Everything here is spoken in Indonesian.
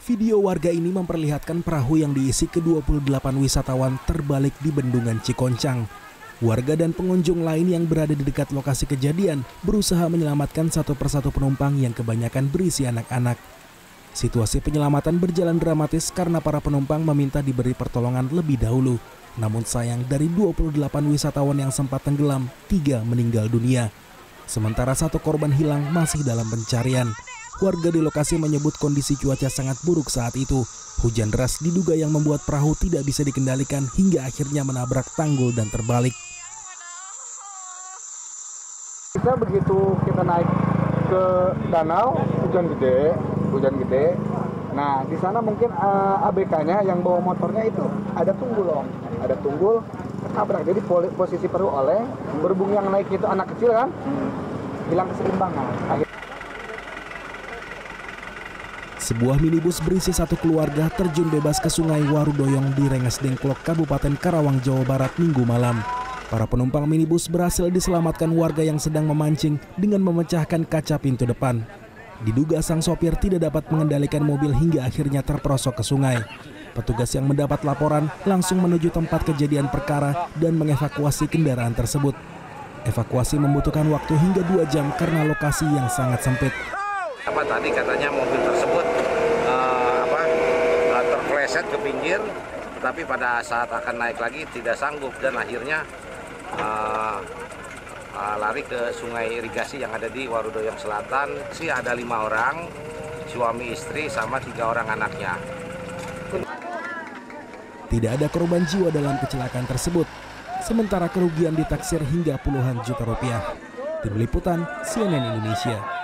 Video warga ini memperlihatkan perahu yang diisi ke-28 wisatawan terbalik di Bendungan Cikoncang. Warga dan pengunjung lain yang berada di dekat lokasi kejadian berusaha menyelamatkan satu persatu penumpang yang kebanyakan berisi anak-anak. Situasi penyelamatan berjalan dramatis karena para penumpang meminta diberi pertolongan lebih dahulu. Namun sayang dari 28 wisatawan yang sempat tenggelam, tiga meninggal dunia. Sementara satu korban hilang masih dalam pencarian. Warga di lokasi menyebut kondisi cuaca sangat buruk saat itu. Hujan deras diduga yang membuat perahu tidak bisa dikendalikan hingga akhirnya menabrak tanggul dan terbalik. Kita begitu kita naik ke danau, hujan gede, hujan gede. Nah, di sana mungkin uh, eh, ABK-nya yang bawa motornya itu ada tunggul, Om. Ada tunggul, ketabrak. Jadi posisi perlu oleh, berhubung yang naik itu anak kecil kan, hilang keseimbangan. Sebuah minibus berisi satu keluarga terjun bebas ke sungai Warudoyong di Rengas Dengklok, Kabupaten Karawang, Jawa Barat, minggu malam. Para penumpang minibus berhasil diselamatkan warga yang sedang memancing dengan memecahkan kaca pintu depan. Diduga sang sopir tidak dapat mengendalikan mobil hingga akhirnya terperosok ke sungai. Petugas yang mendapat laporan langsung menuju tempat kejadian perkara dan mengevakuasi kendaraan tersebut. Evakuasi membutuhkan waktu hingga dua jam karena lokasi yang sangat sempit. Apa tadi katanya mobil tersebut uh, apa uh, terpleset ke pinggir, tapi pada saat akan naik lagi tidak sanggup dan akhirnya uh, uh, lari ke sungai irigasi yang ada di Warudoyong Selatan. Sih ada lima orang, suami istri sama tiga orang anaknya. Tidak ada korban jiwa dalam kecelakaan tersebut. Sementara kerugian ditaksir hingga puluhan juta rupiah. Tim Liputan CNN Indonesia.